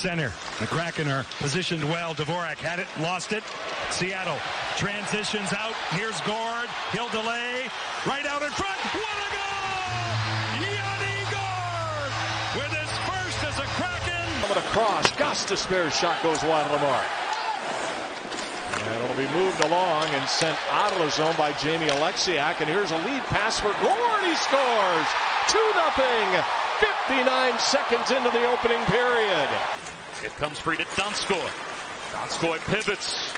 center. The are positioned well. Dvorak had it, lost it. Seattle transitions out. Here's Gourde. He'll delay. Right out in front. What a goal! Yanni Gourde with his first as a Kraken. Coming across. Gostisbehere's shot goes wide of the mark. And it'll be moved along and sent out of the zone by Jamie Oleksiak. And here's a lead pass for Gourde. He scores. 2 nothing. 59 seconds into the opening period. It comes free to Donskoy. Donskoy pivots.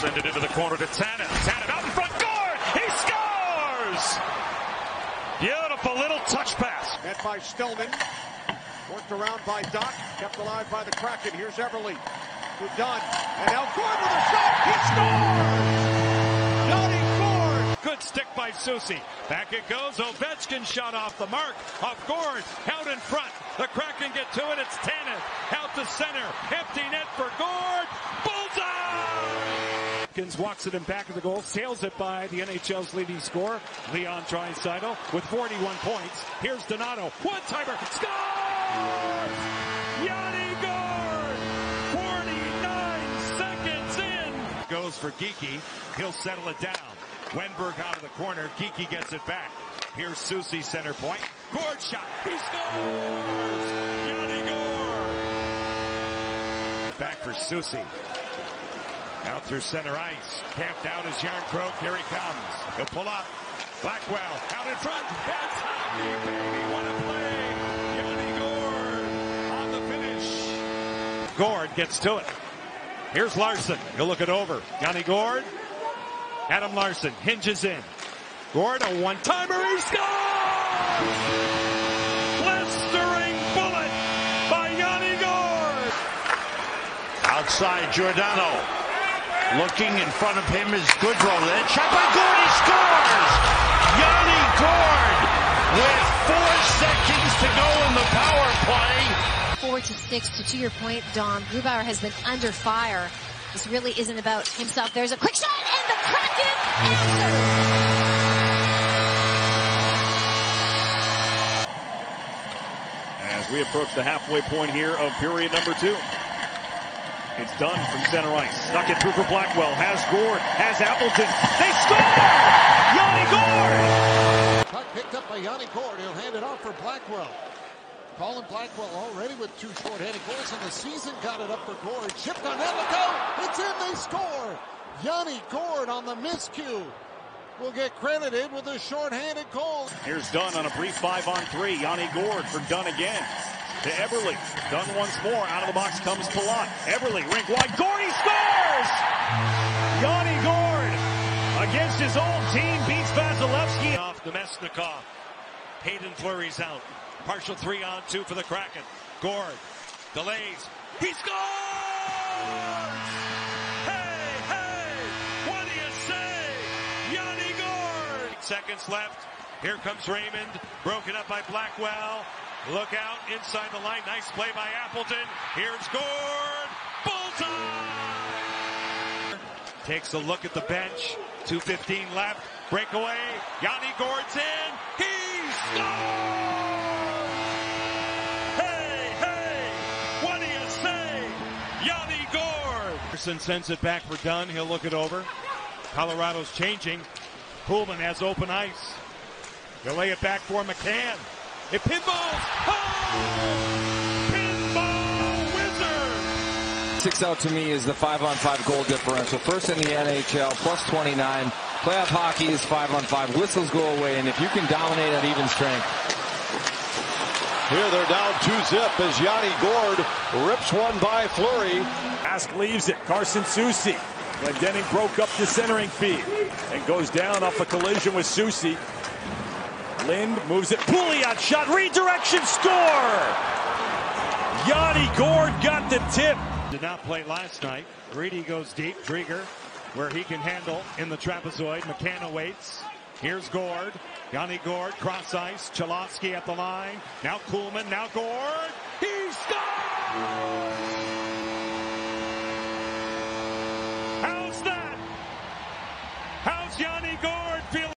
Send it into the corner to Tanev. Tanev out in front. Gourde! He scores! Beautiful little touch pass. Met by Stillman. Worked around by Doc. Kept alive by the Kraken. Here's Eberle. To Dunn. And now Gourde with a shot. He scores! Yanni Gourde! Good stick by Soucy. Back it goes. Ovechkin shot off the mark. Off Gourde. Out in front. The Kraken get to it. It's Tanev. Out to center. Empty net for Gourde. Bullseye! Hopkins walks it in back of the goal, sails it by the NHL's leading scorer, Leon Draisaitl, with 41 points. Here's Donato, one timer, scores! Yanni Gourde, 49 seconds in. Goes for Geekie. he'll settle it down. Wennberg out of the corner, Geekie gets it back. Here's Soucy center point, Gourde shot, he scores! Yanni Gourde! Back for Soucy. Out through center ice. Camped out is Jarnkrok. Here he comes. He'll pull up. Blackwell out in front. That's hockey, baby. What a play. Yanni Gourde on the finish. Gourde gets to it. Here's Larsson. He'll look it over. Yanni Gourde. Adam Larsson hinges in. Gourde, a one-timer. He scores! Blistering bullet by Yanni Gourde. Outside Giordano. Looking in front of him is Goodrow. Then shot by Gourde. He scores! Yanni Gourde with four seconds to go in the power play. Four to six to, to your point, Dom. Grubauer has been under fire. This really isn't about himself. There's a quick shot and the Kraken answer. We approach the halfway point here of period number two. It's done from center ice. Stuck it through for Blackwell. Has Gourde. Has Appleton. They score! Yanni! Puck picked up by Yanni Gourde. He'll hand it off for Blackwell. Colin Blackwell already with two short-handed goals in the season. Got it up for Gourde. Chipped on out! It's in. They score. Yanni Gourde on the miscue. Will get credited with a short-handed goal. Here's Dunn on a brief five on three. Yanni Gourde for Dunn again. To Eberle. Dunn once more. Out of the box comes Palat. Eberle, rink wide. Gourde, he scores! Yanni Gourde against his old team beats Vasilevskiy. Off Namestnikov. Hayden flurries out. Partial three on two for the Kraken. Gourde delays. He scores! Seconds left. Here comes Raymond. Broken up by Blackwell. Look out inside the line. Nice play by Appleton. Here's Gourde. Bullseye! Takes a look at the bench. 2.15 left. Breakaway. Yanni Gourde's in. He scores! Hey, hey! What do you say? Yanni Gourde! Anderson sends it back for Dunn. He'll look it over. Colorado's changing. Pullman has open ice. He'll lay it back for McCann. It pinballs. Oh! Pinball wizard. Sticks out to me is the five on five goal differential. First in the NHL, plus 29. Playoff hockey is five on five. Whistles go away, and if you can dominate at even strength. Here they're down two zip as Yanni Gourde rips one by Fleury. Ask leaves it. Carson Soucy. Glendening broke up the centering feed and goes down off a collision with Soucy. Lind moves it. Pouliot shot. Redirection score. Yanni Gourde got the tip. Did not play last night. Reedy goes deep. Driedger, where he can handle in the trapezoid. McCann awaits. Here's Gourde. Yanni Gourde cross ice. Chalosky at the line. Now Kuhlman. Now scores!